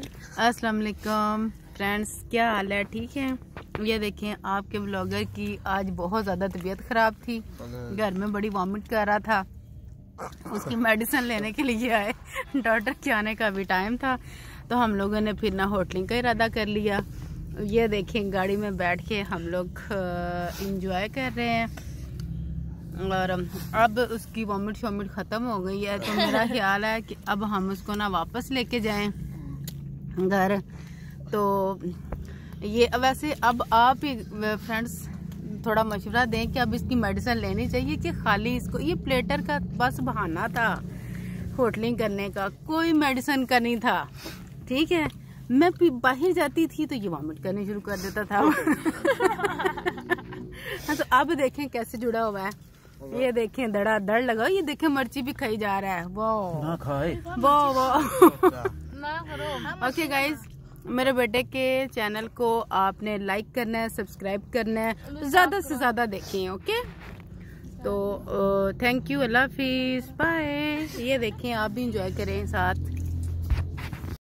अस्सलाम वालेकुम फ्रेंड्स क्या हाल है? ठीक है? ये देखें आपके ब्लॉगर की आज बहुत ज़्यादा तबीयत ख़राब थी। घर में बड़ी वॉमिट कर रहा था। उसकी मेडिसिन लेने के लिए आए। डॉक्टर के आने का भी टाइम था। तो हम लोगों ने फिर ना होटलिंग का इरादा कर लिया। ये देखें गाड़ी में बैठ के हम लोग इंजॉय कर रहे हैं। और अब उसकी वॉमिट शॉमिट ख़त्म हो गई है। तो मेरा ख्याल है कि अब हम उसको ना वापस लेके जाएँ। घर। तो ये वैसे अब आप ही फ्रेंड्स थोड़ा मशवरा दें कि अब इसकी मेडिसिन लेनी चाहिए कि खाली इसको ये प्लेटर का बस बहाना था होटलिंग करने का कोई मेडिसिन का नहीं था। ठीक है? मैं बाहर जाती थी तो ये वॉमिट करनी शुरू कर देता था। हाँ तो अब देखें कैसे जुड़ा हुआ है। ये देखें दड़ा दड़ लगा ये देखें मिर्ची भी खाई जा रहा है। वो खाए। वो वो ओके गाइज़ मेरे बेटे के चैनल को आपने लाइक करना है सब्सक्राइब करना है ज़्यादा से ज़्यादा देखें ओके तो थैंक यू अल्लाह हाफिज बाय ये देखें आप भी इंजॉय करें साथ।